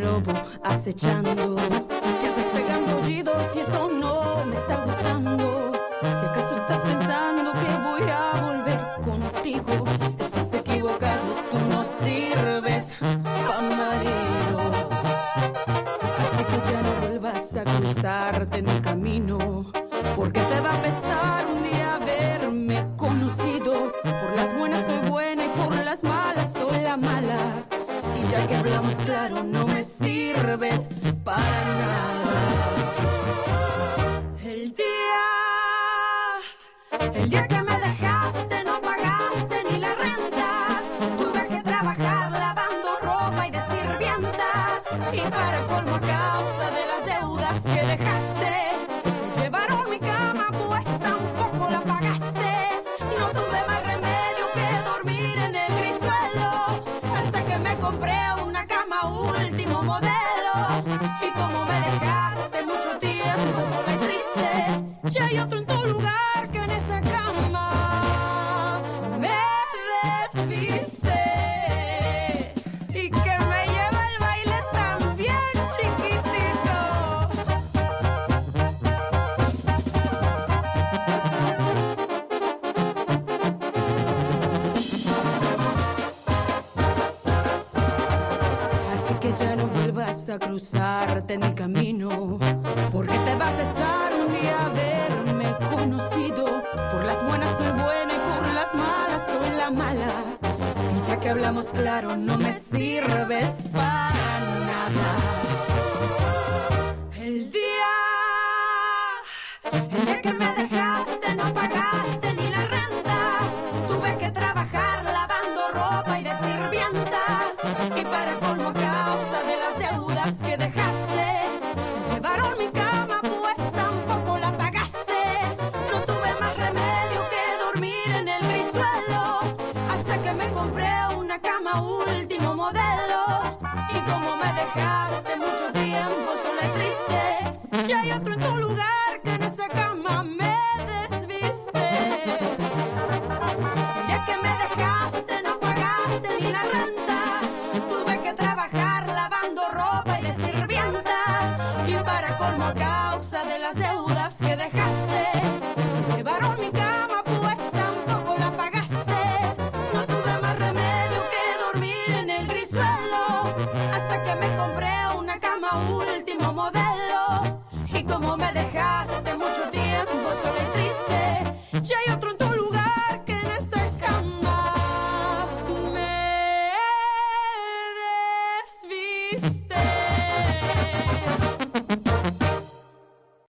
lobo acechando. Ya despegando ruidos y eso no me está gustando. Si acaso estás pensando que voy a volver contigo, estás equivocado, tú no sirves pa' marido. Así que ya no vuelvas a cruzarte en mi camino, porque te vas Que hablamos claro, no me sirves para nada. El día, el día que me dejaste no pagaste ni la renta. Tuve que trabajar lavando ropa y de sirvienta. Y para colmo a causa de las deudas que dejaste, modelo. Y como me dejaste mucho tiempo sola y triste, ya hay otro en tu lugar que en esa cama me desviste. Cruzarte en mi camino, porque te va a pesar un día haberme conocido. Por las buenas soy buena y por las malas soy la mala. Y ya que hablamos claro, no me sirves para nada. El día, el día que me dejaste no pagaste ni la renta. Tuve que trabajar lavando ropa y de sirvienta. Y para colmo que dejaste, se llevaron mi cama, pues tampoco la pagaste. No tuve más remedio que dormir en el grisuelo hasta que me compré una cama último modelo. Y como me dejaste mucho tiempo sola y triste, ya hay otro en tu lugar que en a causa de las deudas que dejaste, se llevaron mi cama, pues tampoco la pagaste. No tuve más remedio que dormir en el grisuelo. Hasta que me compré una cama último modelo. Y como me dejaste mucho tiempo sola y triste, ya hay otro en tu lugar que en esa cama me desviste.